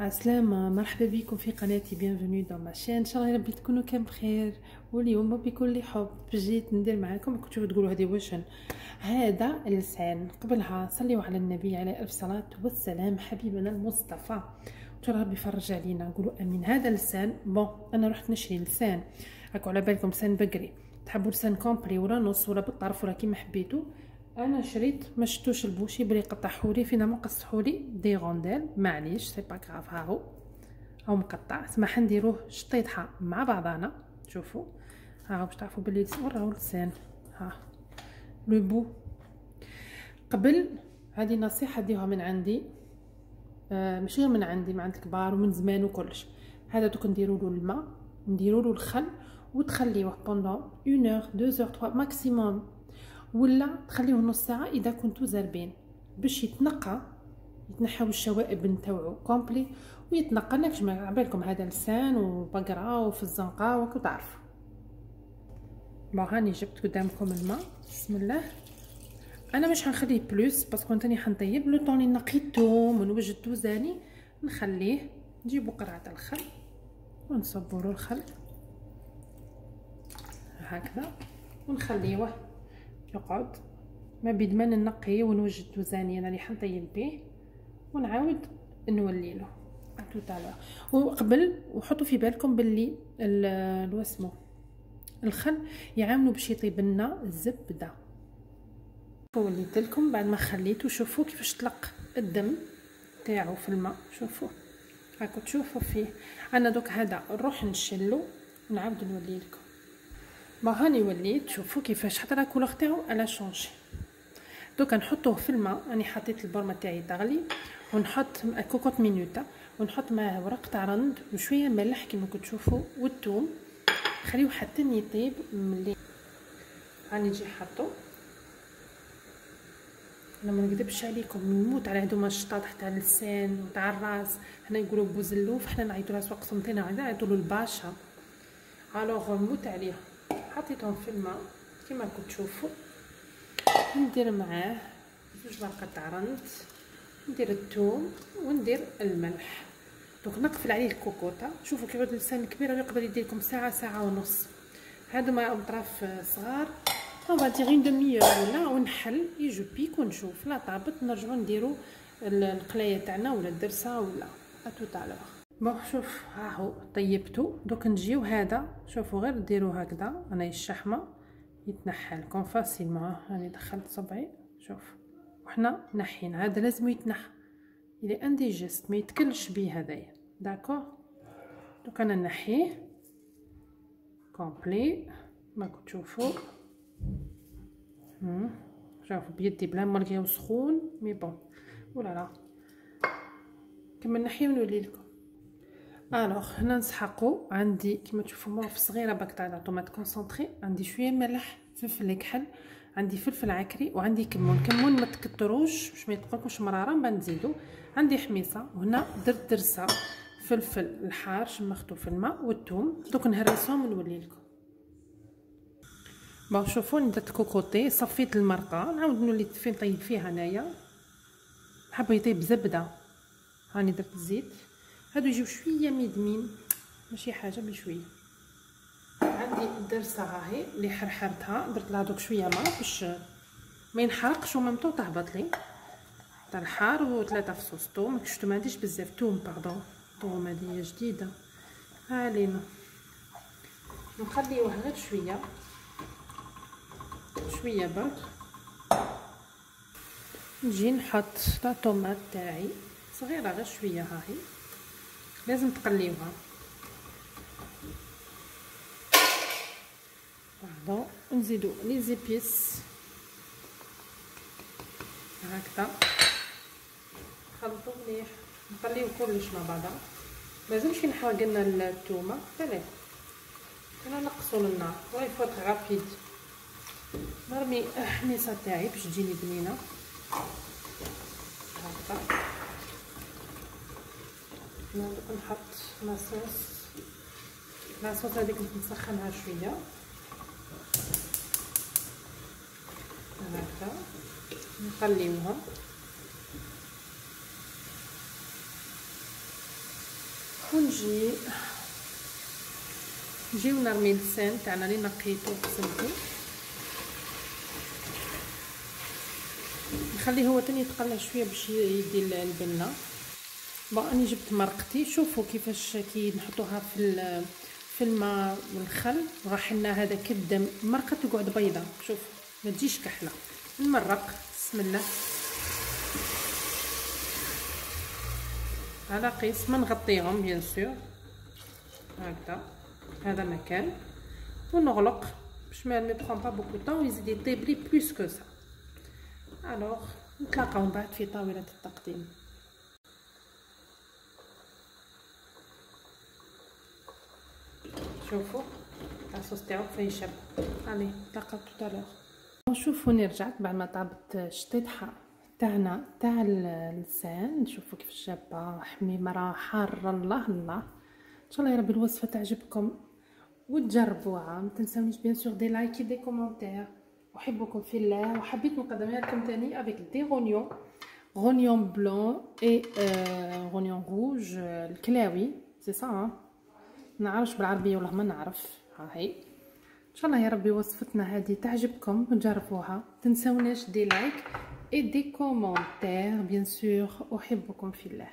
عسلامة مرحبا بكم في قناتي bienvenue dans ma chaîne إن شاء الله ربي تكونوا كان بخير. واليوم بكل حب جيت ندير معاكم كنتو تقولوا هذه وشن هذا اللسان قبلها صليوا على النبي عليه ألف صلاة والسلام حبيبنا المصطفى. ترى ربي يفرج علينا. نقولوا آمين. هذا اللسان bon أنا رحت نشري لسان. راكو على بالكم لسان بقري. تحبوا لسان complet ولا نص ولا بالطرف ولا كيما حبيتوا أنا شريت ما شفتوش ال boucher بلي قطعهولي فينا قصهولي des rondelles. معليش c'est pas grave هاهو هاو مقطع. سمح نديروه شطيطحة مع بعضنا شوفوا. ها باش تعرفوا بلي وراو لسان ها. le bout. قبل هذه نصيحه ديوها من عندي. آه ماشي غير من عندي من عند الكبار ومن زمان وكلش. هذا دوك نديروا له الماء نديروا له الخل وتخليوه pendant 1 heure 2 heures 3 maximum ولا تخليوه نص ساعة إذا كنتو زاربين. باش يتنقى يتنحاو الشوائب نتاوعو كومبلي ويتنقى لك جماعة. عبالكم هذا لسان وبقرة وفي الزنقة وكو تعرفوا. بون هاني جبت قدامكم الماء بسم الله أنا مش هنخليه بلوس باسكو انتني حنطيب. لو طوني نقي الثوم ونوجد توزاني نخليه. نجيبو قرعه الخل. ونصبوا له الخل. هكذا. ونخليوه يقعد ما بيد ما ننقيه ونوجد توزاني أنا اللي حنطيب به ونعاود نولي له. توتالور وقبل وحطوا في بالكم باللي لو اسمه الخل يعاونوا باش يطيب لنا الزبدة. وليت لكم بعد ما خليته شوفوا كيفاش طلق الدم تاعو في الماء. شوفوا. هاكو تشوفوا فيه. أنا دوك هذا نروح نشلو ونعاود نولي لكم. ما هاني وليت شوفوا كيفاش حتى la couleur تاعو elle a changé. دوكا نحطوه في الماء راني حطيت البرمة تاعي تغلي ونحط cocotte-minute ونحط معاه ورق تاع رند وشوية ملح كيما كتشوفوا والثوم. خليوه حتى يطيب ملي راني نجي حطو أنا ما نكذبش عليكم نموت على هذوما الشطاط تاع اللسان وتاع الراس. حنا يقولوا بوزلوف حنا نعيطوا له سواق صمتنا نعيطوا له الباشا. alors نموت عليه حطيتهم في الماء كما كتشوفوا ندير معاه زوج ورقات تاع رند ندير الثوم وندير الملح. donc نقفل عليه الكوكوطة. شوفوا كيف اللسان كبير. يقدر يدير لكم ساعة ساعة ونص. هادو اطراف صغار. on va dire une demie ولا ونحل. يجو بيك ونشوف. لا طابت. نرجعو نديرو القلاية تاعنا ولا الدرسة ولا. à tout à l'heure bon شوف ها هو دوك نجيو هذا شوفوا غير ديرو هكذا. أنا الشحمة يتنحى لكم facilement. راني دخلت صبعي. شوف وحنا نحين هذا لازم يتنحى il est indigeste ما يتكلش بيه هذايا. d'accord دوك أنا نحيه. complet ما تشوفوا شوفوا بيدي بلا malgré سخون mais bon. voilà كما نحيه ونولي لكم. alors هنا نسحقو عندي كما تشوفوا موف صغيرة باك تاع tomate concentrée. عندي شوية ملح فلفل كحل عندي فلفل عكري وعندي كمون. كمون ما تكتروش باش ما يتقلكوش مراره بعد نزيدو. عندي حميصة. وهنا درت درسة. فلفل الحار شمختو في الماء والثوم. دوك نهرسهم ونولي لكم. بون شوفوا درت كوكوطي صفيت المرقة. نعاود نولي فين طيب فيها انايا حابه يطيب زبده هاني درت الزيت هادو يجيو شوية مدمين ماشي حاجة بشوية. عندي الدرسة هاهي اللي حرحرتها درت لها دوك شوية ماء باش ما ينحرقش ومامتو تهبط لي. تاع الحار وثلاثة فصوص ثوم شفتو ما عنديش بزاف ثوم باردون ثوم هذه جديدة. ها علينا نخليوه غير شوية. شوية برك. نجي نحط لا طوماط تاعي. صغيرة غير شوية هاهي لازم تقليوها باردون نزيدو لي زيبيس هكذا. نخلطو مليح. نقليو كلش مع بعضها. ملازمش ينحرق لنا الثومه لا أنا نقصو النار وي فوت غابيد نرمي الحميصة تاعي باش تجيني بنينة. هكذا. نحط لاصوص لاصوص هذيك نسخنها شوية. هكذا. نقليوها. ونجي نجيو نرمي اللسان تاعنا اللي نقيتو وغسلتو نخليه هو تاني يتقلى شوية باش يدي البنة. بون أني جبت مرقتي. شوفوا كيفاش كي نحطوها في في الماء والخل. وراحلنا هذا كالدم مرقة تقعد بيضة. شوف ما تجيش كحلة. نمرق. بسم الله. على قيس. ما نغطيهم bien sûr هكذا. هذا مكان. ونغلق. باش ما نبقى با بوكو طون يزيد يطيب لي plus que ça alors نتلاقاو من بعد في طاولة التقديم. شوفوا. الصوص تاعو فين شاب allez نتلاقاو tout à l'heure شوفوا رجعت بعد ما طابت الشطيطحه تاعنا تاع اللسان. شوفوا كيف شابة حميمة حارة. الله الله. إن شاء الله يا ربي الوصفة تعجبكم. وتجربوها. ما تنساونيش bien sûr des likes des commentaires أحبكم في الله. وحبيت نقدمها لكم تاني avec des rognons rognons blancs et rognons rouges الكلاوي. سي سا نعرفش بالعربية والله ما نعرف. ها هي. إن شاء الله يا ربي وصفتنا هذه تعجبكم وتجربوها. تنساوناش des likes et des commentaires bien sûr أحبكم في الله.